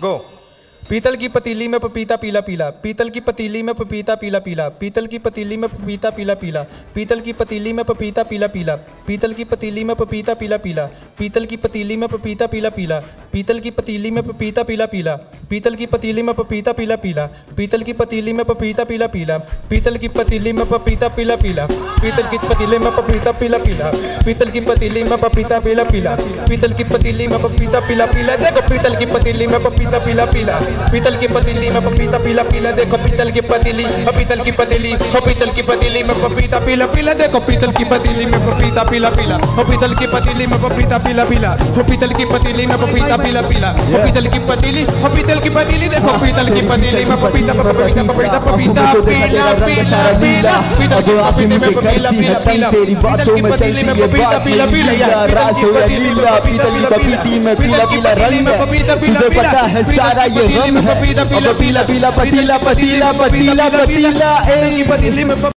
Go. पीतल की पतीली में पपीता पीला पीला पीतल की पतीली में पपीता पीला पीला पीतल की पतीली में पपीता पीला पीला पीतल की पतीली में पपीता पीला पीला पीतल की पतीली में पपीता पीला पीला पीतल की पतीली में पपीता पीला पीला पीतल की पतीली में पपीता पीला पीला पीतल की पतीली में पपीता पीला पीला पीतल की पतीली में पपीता पीला पीला पीतल की पतीली में पपीता पीला पीला पीतल की पतीली में पपीता पीला पीला पीतल की पतीली में पपीता पीला पीला पीतल की पतीली में पपीता पीला पीला देखो पीतल की पतीली में पपीता पीला पीला पीतल की पतीली में पपीता पीला पीला देखो पीतल की पतीली पीतल की पतीली पीतल की पतीली में पपीता पीला पीला देखो पीतल की पतीली में पपीता पीला पीला पीतल की पतीली में पपीता पीला पीला पीतल की पतीली में पपीता पीला पीला पीतल की पतीली पीतल की पतीली देखो पीतल की पतीली में पपीता पपीता पपीता पपीता पीला पीला पीला पीतल की पतीली में पपीला पीला पीला तेरी बातों में चलती है बात पीला पीला लीला रास हो या लीला पीतल की पपीती में पीला पीला है तुझे पता है सारा ये रंग है अब पीला पीला पतीला पतीला पतीला पतीला ए पतीली में